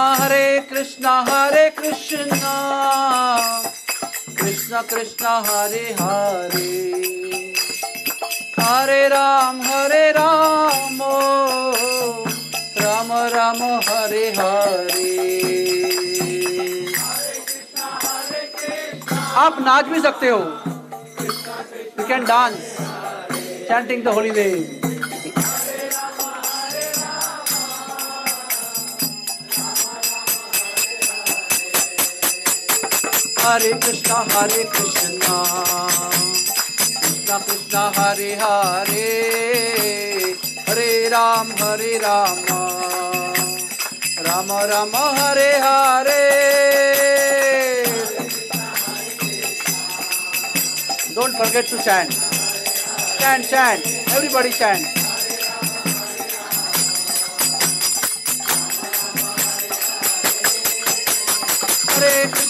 हरे कृष्णा हरे कृष्णा। कृष्णा कृष्णा, हरे हरे। हरे राम हरे राम। राम राम, हरे हरे। आप नाच भी सकते हो। You can dance chanting the holy name Hare Krishna, Hare Krishna, Krishna Krishna, Hare Hare, Hare Ram, Hare Rama, Rama Rama, Hare Hare. Don't forget to chant. Chant, chant. Everybody chant. Hare Krishna.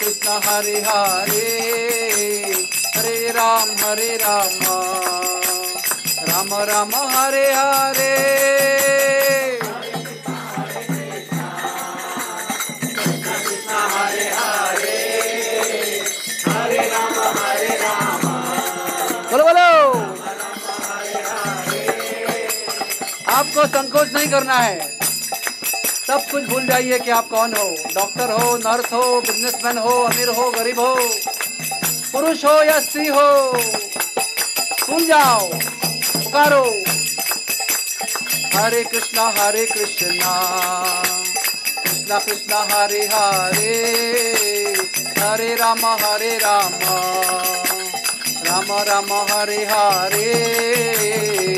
Krishna Hare Hare Hare Ram Hare Ram. Ram Ram, Hare Hare. संकोच नहीं करना है। सब कुछ भूल जाइए कि आप कौन हो? डॉक्टर हो, नर्स हो, बिजनेसमैन हो, अमीर हो, गरीब हो, पुरुष हो या स्त्री हो, भूल जाओ पुकारो हरे कृष्णा हरे कृष्णा कृष्णा कृष्णा, हरे हरे हरे राम हरे राम राम राम, हरे हरे।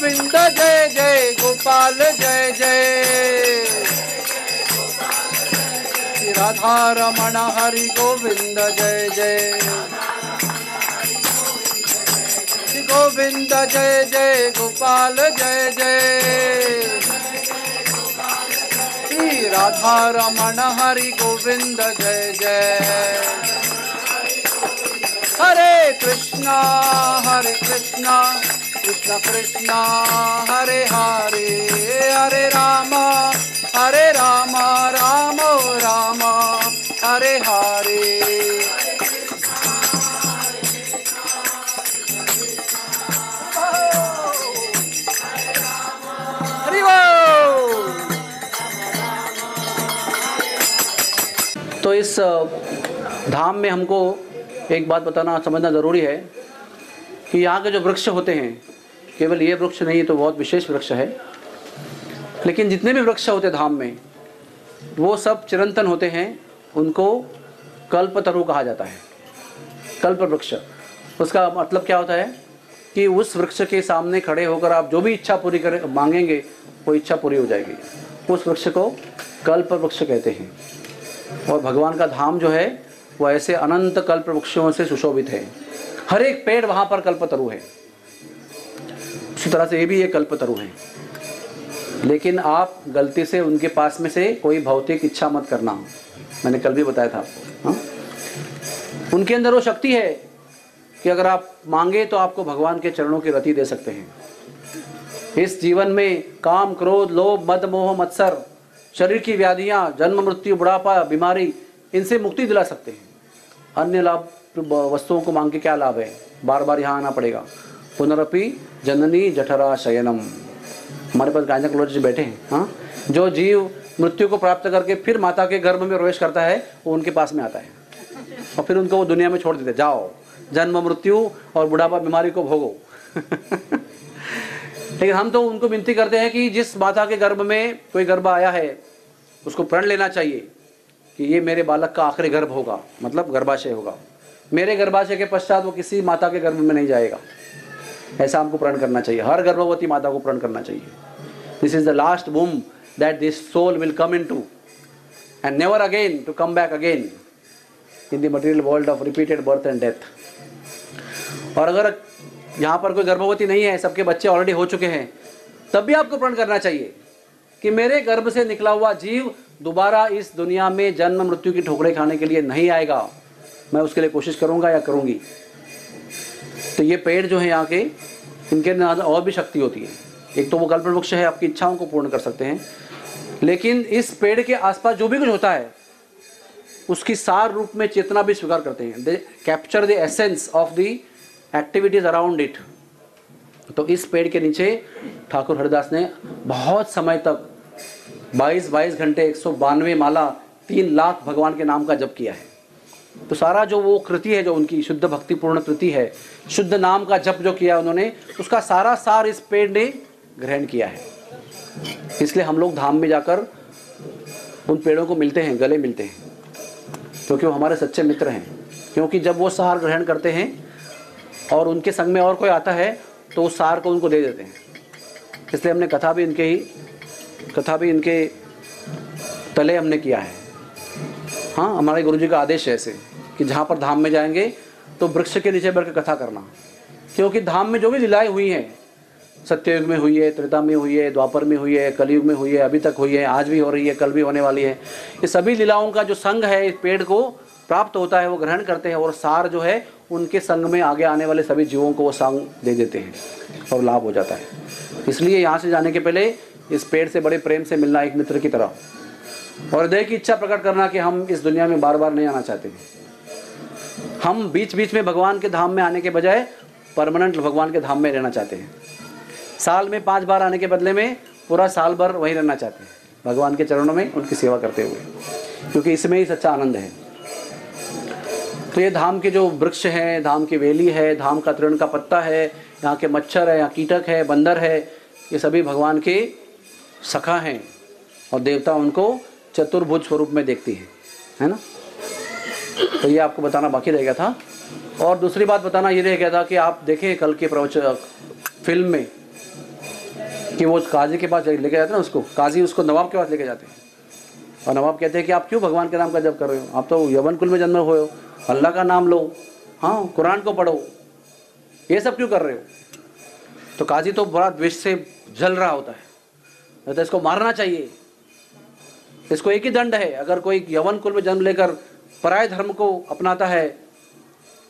गोविंद, जय जय, गोपाल, जय जय। राधा रमण, हरि गोविंद, जय जय। गोविंद, जय जय, गोपाल, जय जय। श्री राधा रमण, हरि गोविंद, जय जय। हरे कृष्णा हरे कृष्णा। कृष्ण कृष्णा, हरे हरे हरे राम हरे राम राम राम, हरे हरे। तो इस धाम में हमको एक बात बताना, समझना ज़रूरी है कि यहाँ के जो वृक्ष होते हैं केवल ये वृक्ष नहीं तो बहुत विशेष वृक्ष है। लेकिन जितने भी वृक्ष होते धाम में, वो सब चिरंतन होते हैं, उनको कल्पतरु कहा जाता है। कल्प वृक्ष। उसका मतलब क्या होता है कि उस वृक्ष के सामने खड़े होकर आप जो भी इच्छा पूरी करें, मांगेंगे, वो इच्छा पूरी हो जाएगी। उस वृक्ष को कल्प वृक्ष कहते हैं। और भगवान का धाम जो है, वो ऐसे अनंत कल्प वृक्षों से सुशोभित है। हर एक पेड़ वहाँ पर कल्पतरु है। उसी तरह से ये भी एक कल्पतरु है। लेकिन आप गलती से उनके पास में से कोई भौतिक इच्छा मत करना। मैंने कल भी बताया था आपको। हाँ? उनके अंदर वो शक्ति है कि अगर आप मांगे तो आपको भगवान के चरणों की रति दे सकते हैं। इस जीवन में काम, क्रोध, लोभ, मद, मोह, मत्सर, शरीर की व्याधियाँ, जन्म, मृत्यु, बुढ़ापा, बीमारी, इनसे मुक्ति दिला सकते हैं। अन्य लाभ, वस्तुओं को मांग के क्या लाभ है? बार बार यहाँ आना पड़ेगा। पुनरपि जननी जठरा शयनम हमारे पास गायनकोलॉजिस्ट बैठे हैं हाँ? जो जीव मृत्यु को प्राप्त करके फिर माता के गर्भ में प्रवेश करता है, वो उनके पास में आता है। और फिर उनको वो दुनिया में छोड़ देते जाओ, जन्म, मृत्यु और बुढ़ापा, बीमारी को भोगो। लेकिन हम तो उनको विनती करते हैं कि जिस माता के गर्भ में कोई गर्भ आया है, उसको प्रण लेना चाहिए कि ये मेरे बालक का आखिरी गर्भ होगा मतलब गर्भाशय होगा। मेरे गर्भाशय के पश्चात वो किसी माता के गर्भ में नहीं जाएगा। ऐसा हमको प्रण करना चाहिए। हर गर्भवती माता को प्रण करना चाहिए। This is the last womb that this soul will come into and never again to come back again in the material world of repeated birth and death और अगर यहाँ पर कोई गर्भवती नहीं है, सबके बच्चे ऑलरेडी हो चुके हैं, तब भी आपको प्रण करना चाहिए कि मेरे गर्भ से निकला हुआ जीव दोबारा इस दुनिया में जन्म, मृत्यु की ठोकरे खाने के लिए नहीं आएगा। मैं उसके लिए कोशिश करूँगा या करूँगी। तो ये पेड़ जो है यहाँ के इनके अंदर और भी शक्ति होती है। एक तो वो कल्प वृक्ष है, आपकी इच्छाओं को पूर्ण कर सकते हैं। लेकिन इस पेड़ के आसपास जो भी कुछ होता है, उसकी सार रूप में चेतना भी स्वीकार करते हैं। They capture the essence of the activities around it तो इस पेड़ के नीचे ठाकुर हरिदास ने बहुत समय तक 22-22 घंटे एक सौ बानवे माला तीन लाख भगवान के नाम का जप किया है। तो सारा जो वो कृति है, जो उनकी शुद्ध भक्तिपूर्ण कृति है, शुद्ध नाम का जप जो किया उन्होंने, उसका सारा सार इस पेड़ ने ग्रहण किया है। इसलिए हम लोग धाम में जाकर उन पेड़ों को मिलते हैं, गले मिलते हैं। क्योंकि वो हमारे सच्चे मित्र हैं। क्योंकि जब वो सार ग्रहण करते हैं और उनके संग में और कोई आता है तो उस सार को उनको दे देते हैं। इसलिए हमने कथा भी इनके ही, कथा भी इनके तले हमने किया है। हाँ हमारे गुरु जी का आदेश है ऐसे, कि जहाँ पर धाम में जाएँगे तो वृक्ष के नीचे बैठ के कथा करना। क्योंकि धाम में जो भी लीलाएँ हुई हैं, सत्ययुग में हुई है त्रेता में हुई है, द्वापर में हुई है, कलयुग में हुई है, अभी तक हुई है, आज भी हो रही है, कल भी होने वाली है, ये सभी लीलाओं का जो संग है, इस पेड़ को प्राप्त होता है, वो ग्रहण करते हैं, और सार जो है, उनके संग में आगे आने वाले सभी जीवों को वो संग दे देते हैं, और लाभ हो जाता है। इसलिए यहाँ से जाने के पहले इस पेड़ से बड़े प्रेम से मिलना एक मित्र की तरह। और हृदय की इच्छा प्रकट करना कि हम इस दुनिया में बार बार नहीं आना चाहते। हम बीच बीच में भगवान के धाम में आने के बजाय परमानेंट भगवान के धाम में रहना चाहते हैं। साल में पाँच बार आने के बदले में पूरा साल भर वहीं रहना चाहते हैं। भगवान के चरणों में उनकी सेवा करते हुए। क्योंकि इसमें ही सच्चा आनंद है। तो ये धाम के जो वृक्ष हैं, धाम की वेली है, धाम का तृण का पत्ता है, यहाँ के मच्छर है, यहाँ कीटक है, बंदर है, ये सभी भगवान के सखा हैं। और देवता उनको चतुर्भुज स्वरूप में देखती है है ना? तो ये आपको बताना बाकी रह गया था। और दूसरी बात बताना ये रह गया था कि आप देखें कल के प्रवचन फ़िल्म में कि वो काजी के पास लेके जाते ना उसको, काजी उसको नवाब के पास लेके जाते हैं। और नवाब कहते हैं कि आप क्यों भगवान के नाम का जब कर रहे हो? आप तो यवन कुल में जन्म हुए हो, अल्लाह का नाम लो। हाँ कुरान को पढ़ो। ये सब क्यों कर रहे हो? तो काजी तो बड़ा द्वेष से जल रहा होता है। तो इसको मारना चाहिए। इसको एक ही दंड है। अगर कोई यवन कुल में जन्म लेकर पराय धर्म को अपनाता है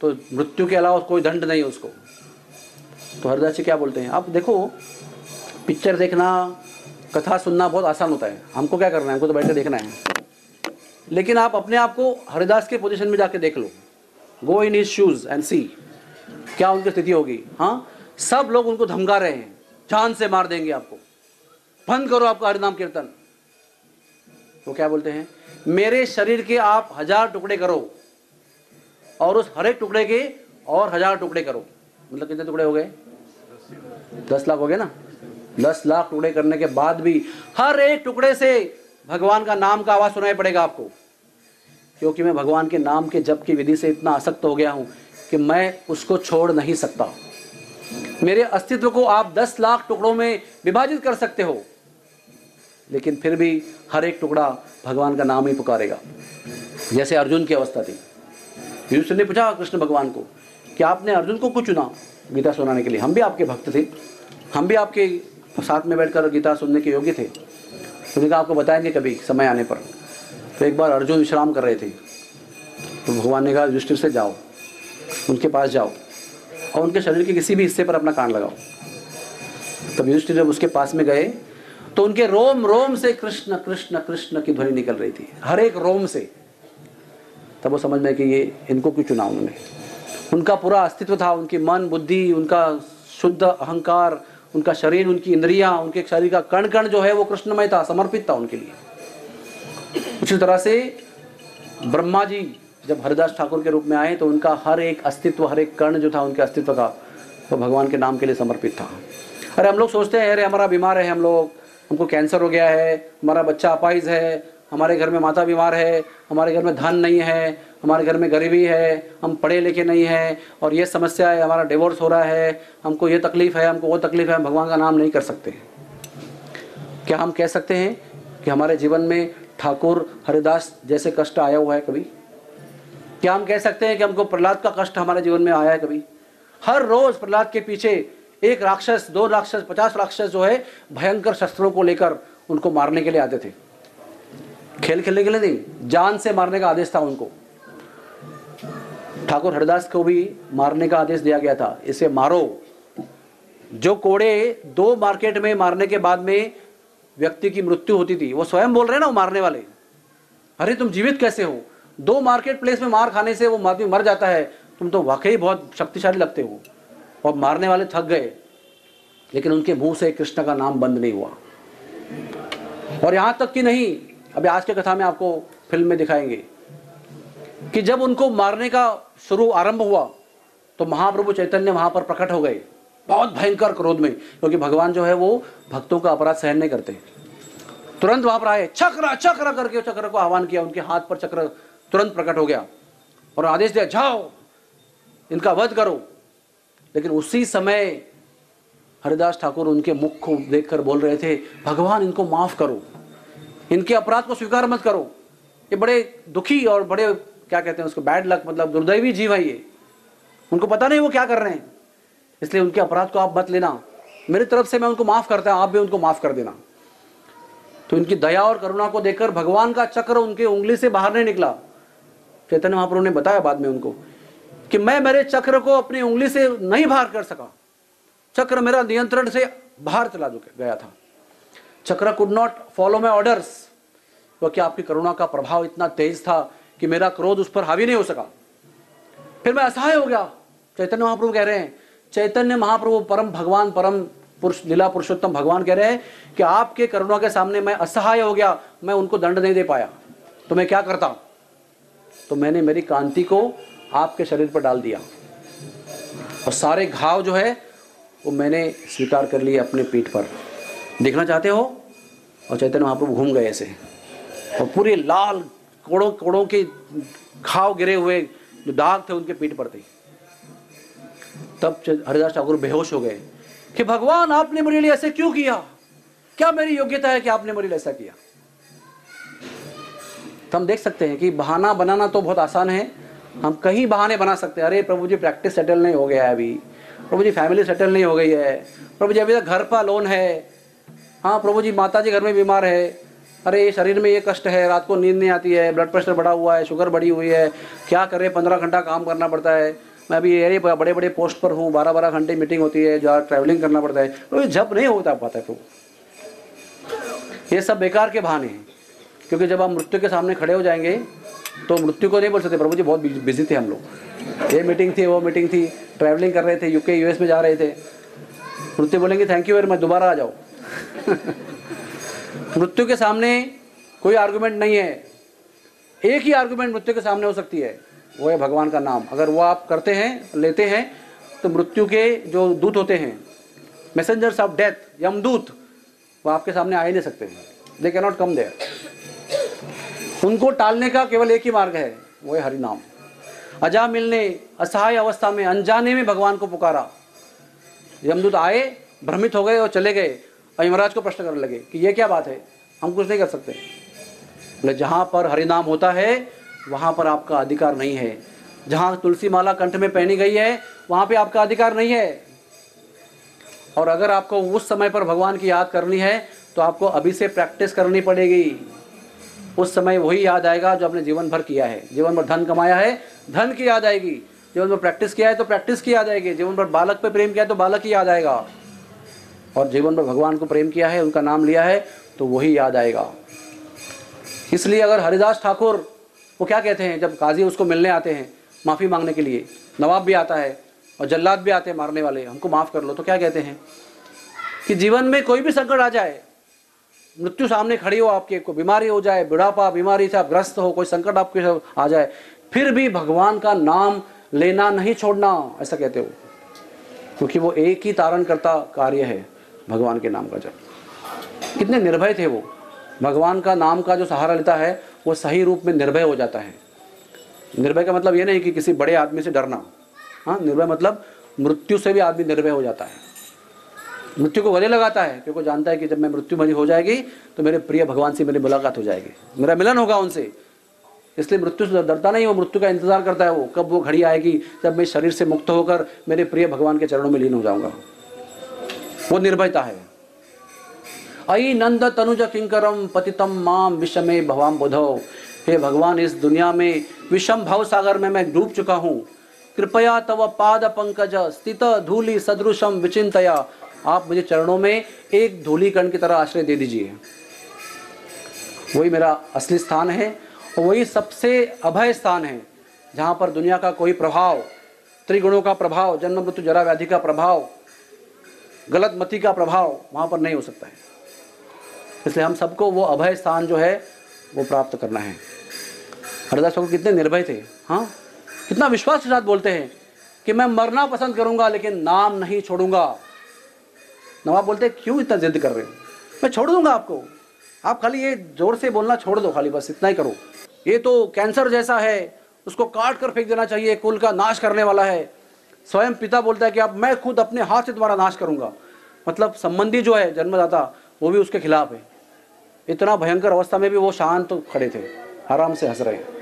तो मृत्यु के अलावा कोई दंड नहीं उसको। तो हरदास जी क्या बोलते हैं? आप देखो पिक्चर देखना, कथा सुनना बहुत आसान होता है। हमको क्या करना है? हमको तो बैठ देखना है। लेकिन आप अपने आप को हरिदास के पोजीशन में जाके देख लो। Go in his shoes and see क्या उनकी स्थिति होगी। हाँ? सब लोग उनको धमका रहे हैं। जान से मार देंगे आपको। बंद करो आपका हरिनाम कीर्तन। वो क्या बोलते हैं? मेरे शरीर के आप हज़ार टुकड़े करो और उस हर एक टुकड़े के और हज़ार टुकड़े करो। मतलब कितने टुकड़े हो गए? दस लाख हो गए ना? दस लाख टुकड़े करने के बाद भी हर एक टुकड़े से भगवान का नाम का आवाज़ सुनाई पड़ेगा आपको। क्योंकि मैं भगवान के नाम के जप की विधि से इतना आसक्त हो गया हूँ कि मैं उसको छोड़ नहीं सकता। मेरे अस्तित्व को आप दस लाख टुकड़ों में विभाजित कर सकते हो। लेकिन फिर भी हर एक टुकड़ा भगवान का नाम ही पुकारेगा। जैसे अर्जुन की अवस्था थी। युष्ण ने पूछा, कृष्ण भगवान को कि आपने अर्जुन को क्यों चुना? गीता सुनाने के लिए। हम भी आपके भक्त थे। हम भी आपके साथ में बैठकर गीता सुनने के योग्य थे। उन्होंने कहा, आपको बताएँगे कभी समय आने पर? तो एक बार अर्जुन विश्राम कर रहे थे। तो भगवान ने कहा युष्टि से जाओ, उनके पास जाओ और उनके शरीर के किसी भी हिस्से पर अपना कान लगाओ। तब युधिष्ठिर जब उसके पास में गए तो उनके रोम रोम से कृष्ण कृष्ण कृष्ण की ध्वनि निकल रही थी। हर एक रोम से। तब वो समझ में कि ये इनको क्यों चुना उन्होंने? उनका पूरा अस्तित्व था, उनकी मन, बुद्धि, उनका शुद्ध अहंकार, उनका शरीर, उनकी इंद्रियाँ, उनके शरीर का कण कण जो है वो कृष्णमय था, समर्पित था उनके लिए। उसी तरह से ब्रह्मा जी जब हरिदास ठाकुर के रूप में आए तो उनका हर एक अस्तित्व, हर एक कर्ण जो था उनके अस्तित्व का, वो तो भगवान के नाम के लिए समर्पित था। अरे हम लोग सोचते हैं, अरे हमारा बीमार है, हम लोग हमको कैंसर हो गया है, हमारा बच्चा अपाइज है, हमारे घर में माता बीमार है, हमारे घर में धन नहीं है, हमारे घर में गरीबी है, हम पढ़े लिखे नहीं हैं और ये समस्या है, हमारा डिवोर्स हो रहा है, हमको ये तकलीफ़ है, हमको वो तकलीफ़ है, हम भगवान का नाम नहीं कर सकते। क्या हम कह सकते हैं कि हमारे जीवन में ठाकुर हरिदास जैसे कष्ट आया हुआ है कभी? क्या हम कह सकते हैं कि हमको प्रहलाद का कष्ट हमारे जीवन में आया है कभी? हर रोज प्रहलाद के पीछे एक राक्षस, दो राक्षस, पचास राक्षस जो है, भयंकर शस्त्रों को लेकर उनको मारने के लिए आते थे। खेल खेलने के लिए नहीं, जान से मारने का आदेश था उनको। ठाकुर हरिदास को भी मारने का आदेश दिया गया था, इसे मारो। जो कोड़े दो मार्केट में मारने के बाद में व्यक्ति की मृत्यु होती थी, वो स्वयं बोल रहे ना, वो मारने वाले। अरे, तुम जीवित कैसे हो? दो मार्केट प्लेस में मार खाने से वो आदमी मर जाता है, तुम तो वाकई बहुत शक्तिशाली लगते हो। और मारने वाले थक गए, लेकिन उनके मुँह से कृष्ण का नाम बंद नहीं हुआ। और यहाँ तक कि नहीं, अभी आज के कथा में आपको फ़िल्म में दिखाएँगे कि जब उनको मारने का शुरू आरंभ हुआ तो महाप्रभु चैतन्य वहाँ पर प्रकट हो गए, बहुत भयंकर क्रोध में, क्योंकि भगवान जो है वो भक्तों का अपराध सहन नहीं करते। तुरंत वहाँ पर आए, चक्र चक्र करके चक्र को आह्वान किया, उनके हाथ पर चक्र तुरंत प्रकट हो गया और आदेश दिया, जाओ, इनका वध करो। लेकिन उसी समय हरिदास ठाकुर उनके मुख को देखकर बोल रहे थे, भगवान, इनको माफ़ करो। इनके अपराध को स्वीकार मत करो। ये बड़े दुखी और बड़े, क्या कहते हैं उसको बैड लक मतलब दुर्दैवी जीव है ये। उनको पता नहीं वो क्या कर रहे हैं। इसलिए उनके अपराध को आप मत लेना। मेरी तरफ़ से मैं उनको माफ़ करता हूँ आप भी उनको माफ़ कर देना। तो इनकी दया और करुणा को देखकर भगवान का चक्र उनके उंगली से बाहर नहीं निकला। चैतन्य महाप्रभु ने बताया बाद में उनको कि मैं मेरे चक्र को अपनी उंगली से नहीं बाहर कर सका। चक्र मेरा नियंत्रण से बाहर चला गया था। Chakra could not follow my orders क्योंकि आपकी करुणा का प्रभाव इतना तेज था कि मेरा क्रोध उस पर हावी नहीं हो सका। फिर मैं असहाय हो गया। चैतन्य महाप्रभु कह रहे हैं, चैतन्य महाप्रभु परम भगवान, परम पुरुष, लीला पुरुषोत्तम भगवान कह रहे हैं कि आपके करुणा के सामने मैं असहाय हो गया, मैं उनको दंड नहीं दे पाया। तो मैं क्या करता? तो मैंने मेरी कांति को आपके शरीर पर डाल दिया। और सारे घाव जो है, वो मैंने स्वीकार कर लिए अपने पीठ पर। देखना चाहते हो? और चैतन्य महाप्रभु घूम गए ऐसे। और पूरे लाल कोड़ों कोड़ों के घाव गिरे हुए जो दाग थे उनके पीठ पर थे। तब हरिदास ठाकुर बेहोश हो गए। कि भगवान, आपने मेरे लिए ऐसे क्यों किया? क्या मेरी योग्यता है कि आपने मेरे लिए ऐसा किया? तो हम देख सकते हैं कि बहाना बनाना तो बहुत आसान है हम कहीं बहाने बना सकते हैं। अरे, प्रभु जी प्रैक्टिस सेटल नहीं हो गया है अभी। प्रभु जी फैमिली सेटल नहीं हो गई है। प्रभु जी, अभी तक घर पर लोन है। हाँ प्रभु जी माता जी घर में बीमार है। अरे शरीर में ये कष्ट है। रात को नींद नहीं आती है। ब्लड प्रेशर बढ़ा हुआ है। शुगर बढ़ी हुई है। क्या करें? पंद्रह घंटा काम करना पड़ता है। मैं अभी ये बड़े बड़े पोस्ट पर हूँ। बारह बारह घंटे मीटिंग होती है। जहाँ ट्रैवलिंग करना पड़ता है। तो ये जब नहीं होता पाता है प्रभु। ये सब बेकार के बहाने हैं। क्योंकि जब आप मृत्यु के सामने खड़े हो जाएँगे तो मृत्यु को नहीं बोल सकते, प्रभु जी बहुत बिज़ी थे हम लोग। ये मीटिंग थी, वो मीटिंग थी ट्रैवलिंग कर रहे थे यूके यूएस में जा रहे थे। मृत्यु बोलेंगे थैंक यू वेरी मच दोबारा आ जाओ। मृत्यु के सामने कोई आर्गुमेंट नहीं है। एक ही आर्गुमेंट मृत्यु के सामने हो सकती है। वो है भगवान का नाम। अगर वो आप करते हैं, लेते हैं तो मृत्यु के जो दूत होते हैं मैसेंजर्स ऑफ़ डेथ यमदूत, वो आपके सामने आ ही नहीं सकते। दे कैनॉट कम देयर उनको टालने का केवल एक ही मार्ग है, वो है हरिनाम। अजा मिलने, असहाय अवस्था में, अनजाने में भगवान को पुकारा। यमदूत आए, भ्रमित हो गए और चले गए। और यमराज को प्रश्न करने लगे कि ये क्या बात है? हम कुछ नहीं कर सकते। बोले, जहाँ पर हरिनाम होता है, वहाँ पर आपका अधिकार नहीं है। जहाँ तुलसी माला कंठ में पहनी गई है, वहाँ पे आपका अधिकार नहीं है। और अगर आपको उस समय पर भगवान की याद करनी है तो आपको अभी से प्रैक्टिस करनी पड़ेगी। उस समय वही याद आएगा जो आपने जीवन भर किया है। जीवन भर धन कमाया है, धन की याद आएगी। जीवन में प्रैक्टिस किया है तो प्रैक्टिस की याद आएगी। जीवन भर बालक पे प्रेम किया है तो बालक ही याद आएगा। और जीवन पर भगवान को प्रेम किया है, उनका नाम लिया है तो वही याद आएगा। इसलिए अगर हरिदास ठाकुर, वो क्या कहते हैं, जब काजी उसको मिलने आते हैं, माफ़ी मांगने के लिए, नवाब भी आता है और जल्लाद भी आते हैं मारने वाले, हमको माफ़ कर लो तो क्या कहते हैं कि जीवन में कोई भी संकट आ जाए मृत्यु सामने खड़ी हो, आपके को बीमारी हो जाए, बुढ़ापा, बीमारी से आप ग्रस्त हो, कोई संकट आपके आ जाए, फिर भी भगवान का नाम लेना नहीं छोड़ना, ऐसा कहते हो। क्योंकि वो एक ही तारण करता कार्य है, भगवान के नाम का जब कितने निर्भय थे वो। भगवान का नाम का जो सहारा लेता है, वो सही रूप में निर्भय हो जाता है। निर्भय का मतलब ये नहीं कि किसी बड़े आदमी से डरना। हाँ निर्भय मतलब मृत्यु से भी आदमी निर्भय हो जाता है। मृत्यु को गले लगाता है, क्योंकि जानता है कि जब मैं मृत्यु मेरी हो जाएगी तो मेरे प्रिय भगवान से मेरी मुलाकात हो जाएगी। मेरा मिलन होगा उनसे। इसलिए मृत्यु से डरता नहीं, वो मृत्यु का इंतज़ार करता है, वो कब वो घड़ी आएगी, जब मैं शरीर से मुक्त होकर मेरे प्रिय भगवान के चरणों में लीन हो जाऊँगा। वो निर्भयता है। अई नंद तनुज किंकरम पतितम माम विषमे भवाम बुधो। हे भगवान, इस दुनिया में विषम भव सागर में मैं डूब चुका हूँ। कृपया तव पाद पंकज, स्थित धूलि सदृशम विचिंतया। आप मुझे चरणों में एक धूली कण की तरह आश्रय दे दीजिए। वही मेरा असली स्थान है और वही सबसे अभय स्थान है, जहाँ पर दुनिया का कोई प्रभाव, त्रिगुणों का प्रभाव, जन्म मृत्यु जरा व्याधि का प्रभाव, गलत मति का प्रभाव वहाँ पर नहीं हो सकता है। इसलिए हम सबको वो अभय स्थान जो है, वो प्राप्त करना है। हरिदास ठाकुर कितने निर्भय थे हाँ? कितना विश्वास के साथ बोलते हैं कि मैं मरना पसंद करूँगा, लेकिन नाम नहीं छोड़ूँगा। नवाब बोलते, क्यों इतना जिद कर रहे हो? मैं छोड़ दूँगा आपको। आप खाली ये ज़ोर से बोलना छोड़ दो, खाली बस इतना ही करो। ये तो कैंसर जैसा है, उसको काट कर फेंक देना चाहिए कुल का नाश करने वाला है। स्वयं पिता बोलता है कि अब मैं खुद अपने हाथ से तुम्हारा नाश करूँगा। मतलब संबंधी जो है, जन्मदाता, वो भी उसके खिलाफ है। इतना भयंकर अवस्था में भी वो शांत तो खड़े थे, आराम से हंस रहे हैं।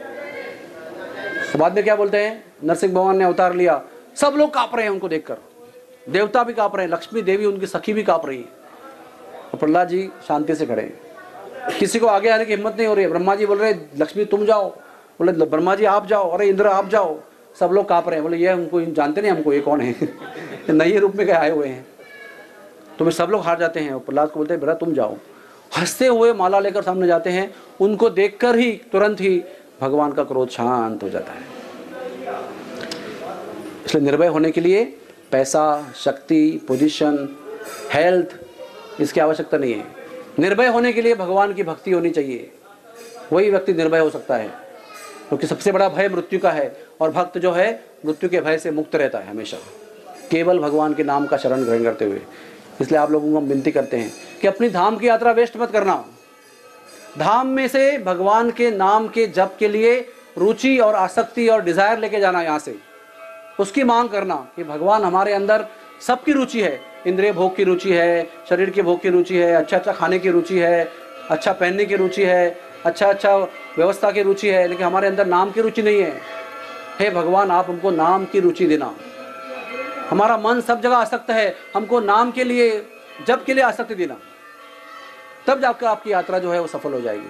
तो बाद में क्या बोलते हैं? नरसिंह भगवान ने अवतार लिया। सब लोग काँप रहे हैं उनको देखकर। देवता भी काँप रहे हैं, लक्ष्मी देवी उनकी सखी भी काँप रही है। और प्रहलाद जी शांति से खड़े हैं। किसी को आगे आने की हिम्मत नहीं हो रही है। ब्रह्मा जी बोल रहे लक्ष्मी तुम जाओ। बोले, ब्रह्मा जी आप जाओ। अरे, इंद्र आप जाओ। सब लोग काँप रहे हैं। बोले, ये हमको जानते नहीं हमको, ये कौन है? नए रूप में क्या आए हुए हैं। तो मैं सब लोग हार जाते हैं। प्रहलाद को बोलते हैं, बेटा, तुम जाओ। हँसते हुए माला लेकर सामने जाते हैं। उनको देखकर ही तुरंत ही भगवान का क्रोध शांत हो जाता है। इसलिए निर्भय होने के लिए पैसा, शक्ति पोजीशन हेल्थ इसकी आवश्यकता नहीं है। निर्भय होने के लिए भगवान की भक्ति होनी चाहिए। वही व्यक्ति निर्भय हो सकता है, क्योंकि तो सबसे बड़ा भय मृत्यु का है, और भक्त जो है, मृत्यु के भय से मुक्त रहता है हमेशा। केवल भगवान के नाम का शरण ग्रहण करते हुए। इसलिए आप लोगों को हम विनती करते हैं कि अपनी धाम की यात्रा वेस्ट मत करना। धाम में से भगवान के नाम के जप के लिए रुचि और आसक्ति और डिज़ायर लेके जाना यहाँ से। उसकी मांग करना कि भगवान हमारे अंदर सबकी रुचि है। इंद्रिय भोग की रुचि है, शरीर के भोग की रुचि है अच्छा अच्छा खाने की रुचि है अच्छा पहनने की रुचि है अच्छा अच्छा व्यवस्था की रुचि है, लेकिन हमारे अंदर नाम की रुचि नहीं है। हे भगवान, आप हमको नाम की रुचि देना। हमारा मन सब जगह आसक्त है, हमको नाम के लिए जब के लिए आसक्ति देना। तब जाकर आपकी यात्रा जो है वो सफल हो जाएगी।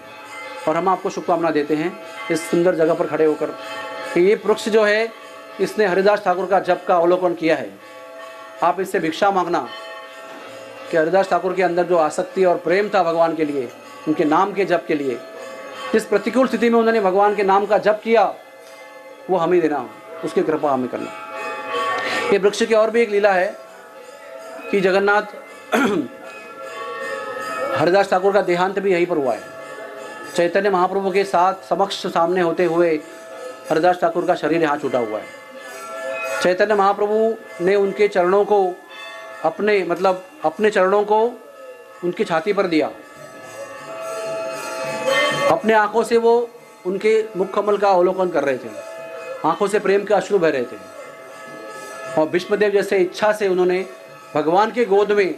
और हम आपको शुभकामना देते हैं इस सुंदर जगह पर खड़े होकर कि ये वृक्ष जो है इसने हरिदास ठाकुर का जप का अवलोकन किया है। आप इससे भिक्षा मांगना कि हरिदास ठाकुर के अंदर जो आसक्ति और प्रेम था भगवान के लिए, उनके नाम के जप के लिए, जिस प्रतिकूल स्थिति में उन्होंने भगवान के नाम का जप किया, वो हमें देना, उसकी कृपा हमें करना। ये वृक्ष की और भी एक लीला है कि जगन्नाथ हरिदास ठाकुर का देहांत भी यहीं पर हुआ है। चैतन्य महाप्रभु के साथ समक्ष सामने होते हुए हरिदास ठाकुर का शरीर यहाँ छूटा हुआ है। चैतन्य महाप्रभु ने उनके चरणों को अपने मतलब अपने चरणों को उनकी छाती पर दिया। अपने आँखों से वो उनके मुख कमल का अवलोकन कर रहे थे। आँखों से प्रेम के अश्रु बह रहे थे। और विष्णुदेव जैसे इच्छा से उन्होंने भगवान के गोद में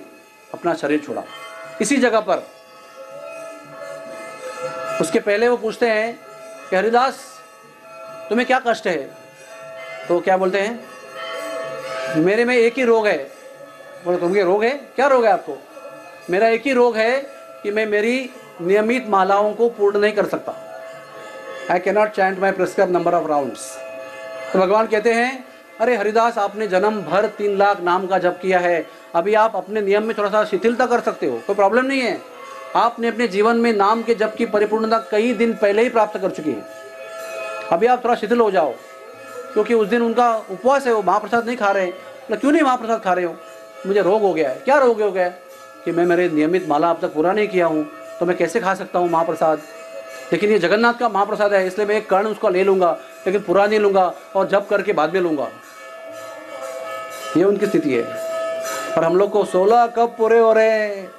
अपना शरीर छोड़ा। इसी जगह पर उसके पहले वो पूछते हैं कि हरिदास, तुम्हें क्या कष्ट है? तो क्या बोलते हैं? मेरे में एक ही रोग है। बोले तुम्हें रोग है? क्या रोग है आपको? मेरा एक ही रोग है कि मैं मेरी नियमित मालाओं को पूर्ण नहीं कर सकता। I cannot chant my prescribe number of rounds तो भगवान कहते हैं, अरे हरिदास, आपने जन्म भर तीन लाख नाम का जप किया है। अभी आप अपने नियम में थोड़ा सा शिथिलता कर सकते हो। कोई प्रॉब्लम नहीं है। आपने अपने जीवन में नाम के जप की परिपूर्णता कई दिन पहले ही प्राप्त कर चुकी है। अभी आप थोड़ा शिथिल हो जाओ। क्योंकि उस दिन उनका उपवास है, वो महाप्रसाद नहीं खा रहे हैं। बोले, क्यों नहीं महाप्रसाद खा रहे हो? मुझे रोग हो गया है। क्या रोग हो गया है? कि मैं मेरे नियमित माला अब तक पूरा नहीं किया हूँ तो मैं कैसे खा सकता हूँ महाप्रसाद? लेकिन ये जगन्नाथ का महाप्रसाद है, इसलिए मैं एक कर्ण उसका ले लूँगा, लेकिन पूरा नहीं लूँगा और जब करके बाद में लूँगा। ये उनकी स्थिति है। और हम लोग को सोलह कब पूरे हो रहे हैं।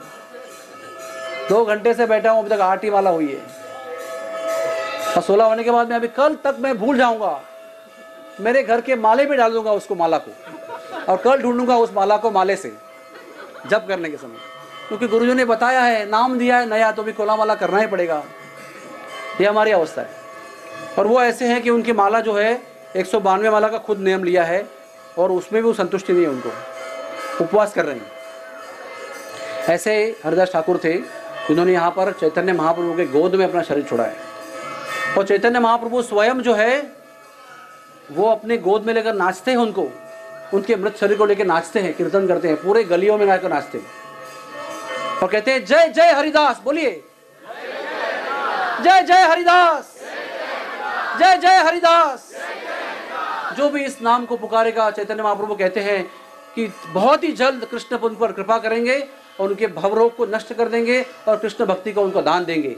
दो घंटे से बैठा हूँ, अभी तक आठ ही माला हुई है। और सोलह होने के बाद में अभी कल तक मैं भूल जाऊँगा। मेरे घर के माले में डाल दूँगा उसको माला को और कल ढूंढूँगा उस माला को माले से जब करने के समय। क्योंकि गुरुजी ने बताया है, नाम दिया है, नया तो भी कोला माला करना ही पड़ेगा। ये हमारी अवस्था है। और वो ऐसे हैं कि उनकी माला जो है, एक माला का खुद नियम लिया है, और उसमें भी वो संतुष्टि नहीं है उनको। उपवास कर रहे हैं। ऐसे हरिदास ठाकुर थे, जिन्होंने यहाँ पर चैतन्य महाप्रभु के गोद में अपना शरीर छोड़ा है। और चैतन्य महाप्रभु स्वयं जो है वो अपने गोद में लेकर नाचते हैं उनको। उनके मृत शरीर को लेकर नाचते हैं, कीर्तन करते हैं, पूरे गलियों में जाकर नाचते हैं। और कहते हैं, जय जय हरिदास, बोलिए। जय जय हरिदास। जय जय हरिदास। जो भी इस नाम को पुकारेगा, चैतन्य महाप्रभु कहते हैं कि बहुत ही जल्द कृष्ण उन पर कृपा करेंगे और उनके भवरोग को नष्ट कर देंगे और कृष्ण भक्ति को उनको दान देंगे।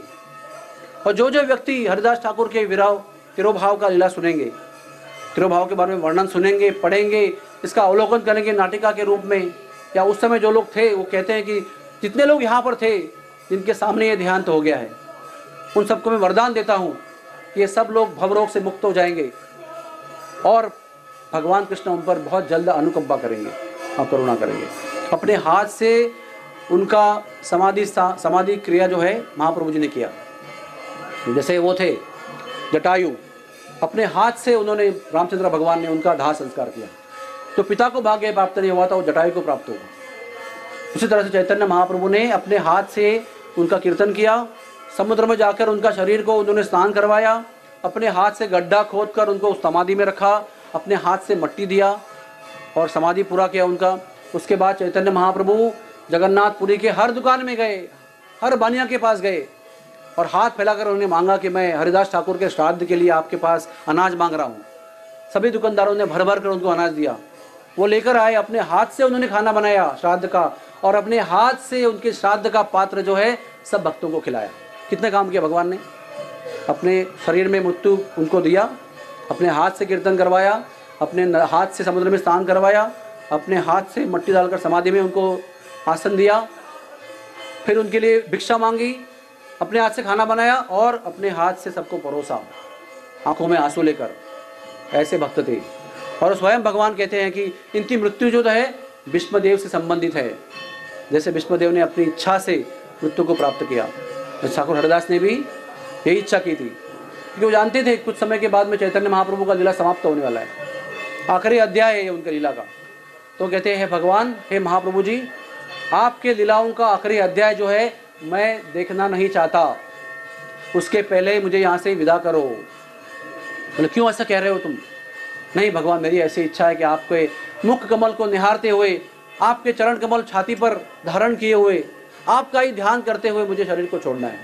और जो जो व्यक्ति हरिदास ठाकुर के विराव, तिरोभाव का लीला सुनेंगे तिरोभाव के बारे में वर्णन सुनेंगे, पढ़ेंगे, इसका अवलोकन करेंगे नाटिका के रूप में। या उस समय जो लोग थे, वो कहते हैं कि जितने लोग यहाँ पर थे, जिनके सामने ये ध्यान तो हो गया है, उन सबको मैं वरदान देता हूँ कि ये सब लोग भवरोग से मुक्त हो जाएँगे और भगवान कृष्ण उन पर बहुत जल्द अनुकंपा करेंगे और करुणा करेंगे। अपने हाथ से उनका समाधि समाधि क्रिया जो है, महाप्रभु जी ने किया। जैसे वो थे, जटायु अपने हाथ से उन्होंने रामचंद्र भगवान ने उनका दाह संस्कार किया। तो पिता को भाग्य प्राप्त नहीं हुआ था, वो जटायु को प्राप्त हुआ। उसी तरह से चैतन्य महाप्रभु ने अपने हाथ से उनका कीर्तन किया। समुद्र में जाकर उनका शरीर को उन्होंने स्नान करवाया। अपने हाथ से गड्ढा खोद कर उनको समाधि में रखा, अपने हाथ से मट्टी दिया और समाधि पूरा किया उनका। उसके बाद चैतन्य महाप्रभु जगन्नाथपुरी के हर दुकान में गए, हर बानिया के पास गए। और हाथ फैलाकर उन्होंने मांगा कि मैं हरिदास ठाकुर के श्राद्ध के लिए आपके पास अनाज मांग रहा हूँ। सभी दुकानदारों ने भर भर कर उनको अनाज दिया। वो लेकर आए, अपने हाथ से उन्होंने खाना बनाया श्राद्ध का और अपने हाथ से उनके श्राद्ध का पात्र जो है, सब भक्तों को खिलाया। कितने काम किया भगवान ने? अपने शरीर में मृत्यु उनको दिया, अपने हाथ से कीर्तन करवाया, अपने हाथ से समुद्र में स्नान करवाया, अपने हाथ से मट्टी डालकर समाधि में उनको आसन दिया, फिर उनके लिए भिक्षा मांगी अपने हाथ से खाना बनाया और अपने हाथ से सबको परोसा। आँखों में आँसू लेकर। ऐसे भक्त थे। और स्वयं भगवान कहते हैं कि इनकी मृत्यु जो है विष्णुदेव से संबंधित है। जैसे विष्णुदेव ने अपनी इच्छा से मृत्यु को प्राप्त किया। तो ठाकुर हरिदास ने भी यही इच्छा की थी। क्योंकि वो जानते थे, कुछ समय के बाद में चैतन्य महाप्रभु का लीला समाप्त होने वाला है। आखिरी अध्याय है उनके लीला का। तो कहते हैं भगवान, हे महाप्रभु जी, आपके लीलाओं का आखिरी अध्याय जो है मैं देखना नहीं चाहता। उसके पहले मुझे यहाँ से विदा करो। बोले, क्यों ऐसा कह रहे हो तुम? नहीं भगवान, मेरी ऐसी इच्छा है कि आपके मुख कमल को निहारते हुए, आपके चरण कमल छाती पर धारण किए हुए, आपका ही ध्यान करते हुए मुझे शरीर को छोड़ना है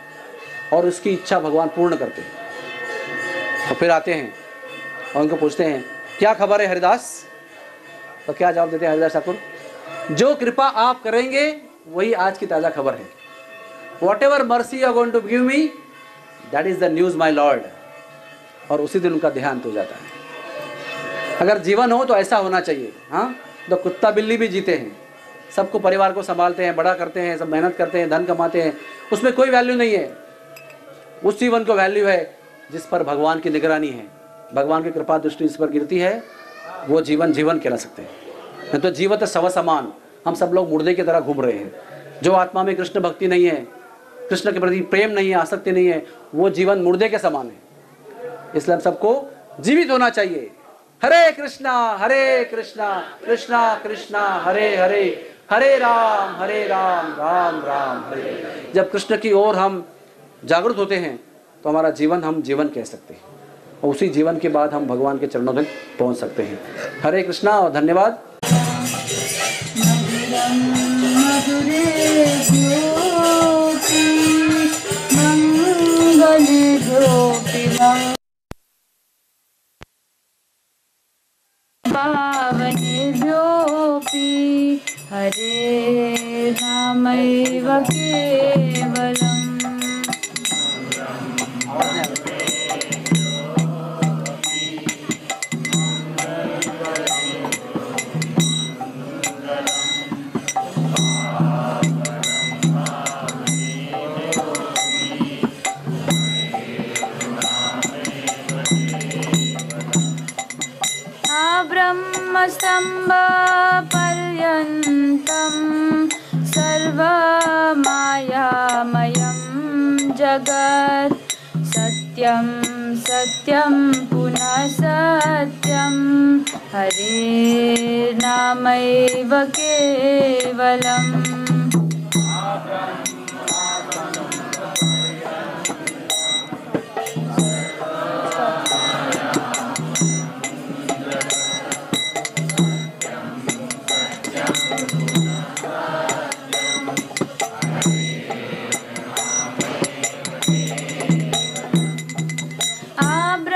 और उसकी इच्छा भगवान पूर्ण करते हैं। तो फिर आते हैं और उनको पूछते हैं, क्या खबर है हरिदास? तो क्या जवाब देते हैं हरिदास ठाकुर, जो कृपा आप करेंगे, वही आज की ताज़ा खबर है। Whatever mercy you going to give me that is the news my lord और उसी दिन उनका ध्यान हो जाता है। अगर जीवन हो तो ऐसा होना चाहिए। हाँ? तो कुत्ता बिल्ली भी जीते हैं। सबको परिवार को संभालते हैं, बड़ा करते हैं, सब मेहनत करते हैं, धन कमाते हैं। उसमें कोई वैल्यू नहीं है। उस जीवन को वैल्यू है जिस पर भगवान की निगरानी है। भगवान की कृपा दृष्टि इस पर गिरती है। वो जीवन जीवन कहला सकते हैं। तो जीवत सव समान हम सब लोग मुर्दे की तरह घूम रहे हैं। जो आत्मा में कृष्ण भक्ति नहीं है कृष्ण के प्रति प्रेम नहीं है, आसक्ति नहीं है, वो जीवन मुर्दे के समान है। इसलिए हम सबको जीवित होना चाहिए। हरे कृष्णा हरे कृष्णा कृष्णा कृष्णा, हरे हरे हरे राम हरे राम राम राम, हरे। जब कृष्ण की ओर हम जागरूक होते हैं तो हमारा जीवन हम जीवन कह सकते हैं। और उसी जीवन के बाद हम भगवान के चरणों तक पहुँच सकते हैं। हरे कृष्णा और धन्यवाद ज्योति मङ्गले ज्योति पावनेभ्योऽपि हरे नामैव केवलम् ब्रह्मस्तम्भपर्यन्तं सर्वमायामयं जगत्। सत्यं सत्यं पुनः सत्यं। हरे नामैव केवलम्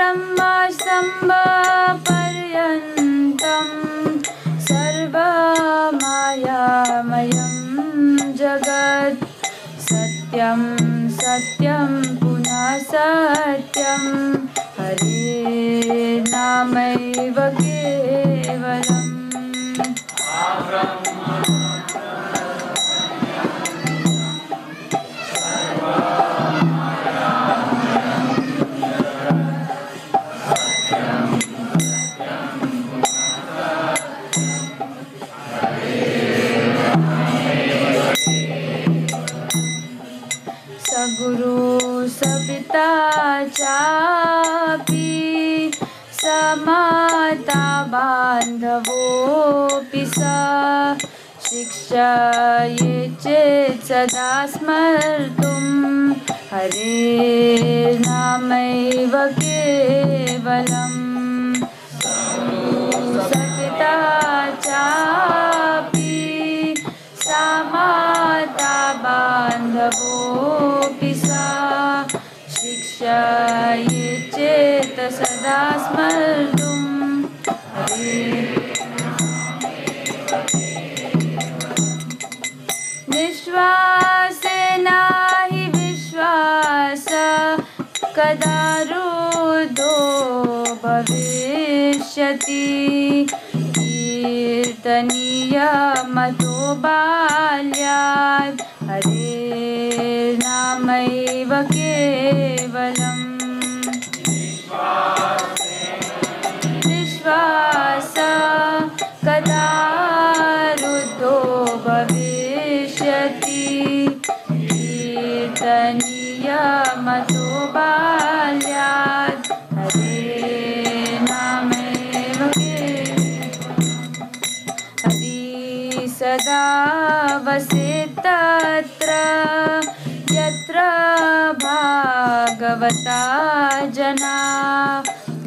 आब्रह्मस्तम्भपर्यन्तं सर्वमायामयं जगत्। सत्यं सत्यं पुनः सत्यं। हरे नामैव केवलम् चापि समाता बान्धवोऽपि सा। शिक्षये चेत् सदा स्मर्तुं हरे नामैव केवलम्। सपिता चापि। यि चेत् सदा स्मर्तुं। नाहि विश्वास कदा रुदो भविष्यति। कीर्तनीयमतो बाल्यात् हरे नामैव के। तत्र यत्र भागवता जना।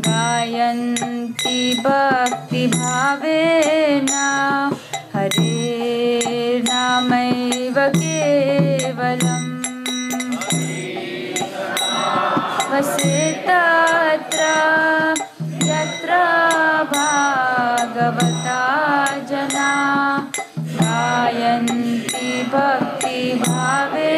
गायन्ति भक्तिभावेन। हरे नामैव केवलम्। वसेतत्र यत्र भागवता जना। गायन्ति भक्तिभावेन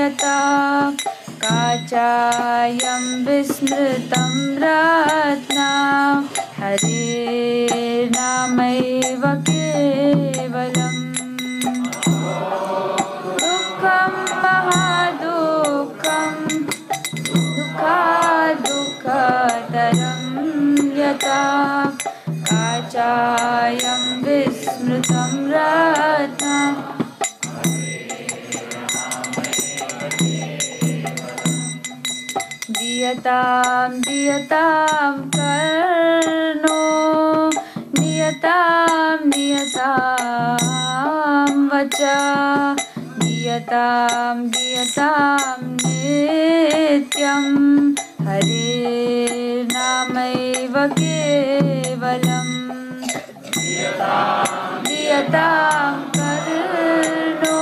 यथा काचायं विस्मृतं रत्ना हरे नामैव केवलम्। दुःखं महादुःखं दुःखादुःखतरं यथा काचायं नियतां नियतां कर्णो नियतां नियतां वच नियतां नियतां नित्यं। हरेर्नामैव केवलम्। नियतां कर्णो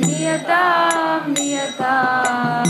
नियतां नियतां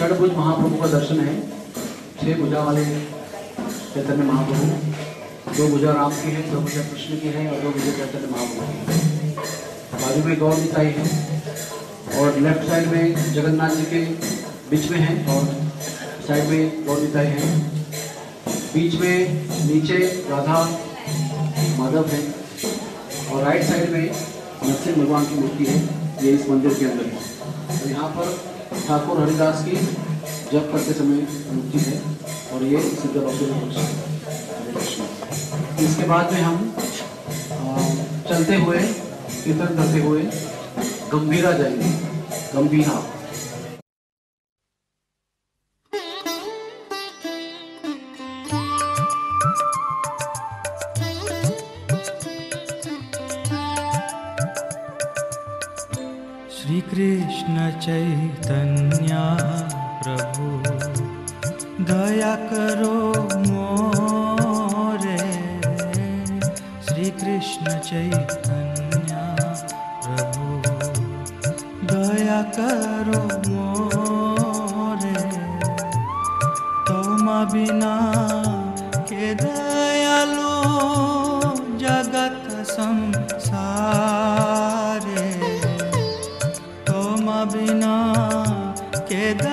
षडभुज महाप्रभु का दर्शन है। छह भुजा वाले चैतन्य महाप्रभु। दो भुजा राम की है, दो भुजा कृष्ण की है और दो भुजा चैतन्य महाप्रभु। बाजू में गौर निताई है और लेफ़्ट साइड में जगन्नाथ जी के बीच में है और साइड में गौर निताई है। बीच में नीचे राधा माधव है और राइट साइड में नरसिंह भगवान की मूर्ति है। ये इस मंदिर के अंदर है। और यहाँ पर ठाकुर हरिदास की जप करते समय मूर्ति है, और ये सिद्ध कृष्ण इसके बाद में हम चलते हुए, कीर्तन करते हुए गंभीरा जाएँगे। गंभीरा। दया करो मोरे। श्री कृष्ण चैतन्या प्रभु, दया करो मोरे। तुम बिना के दयालु जगत संसारे। तुम बिना के दयालु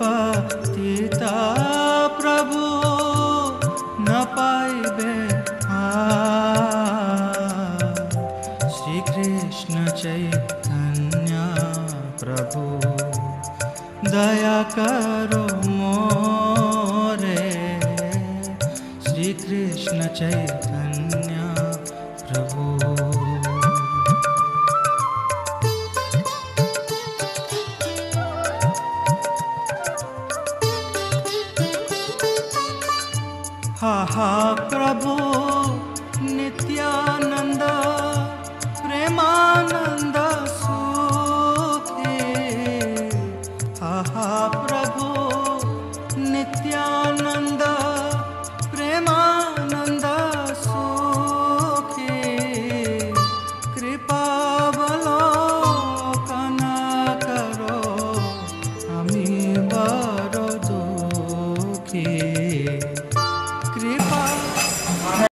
पतिता प्रभु न पाइबे श्री चैतन्य प्रभु दया करो मोरे। श्री कृष्ण चैतन्य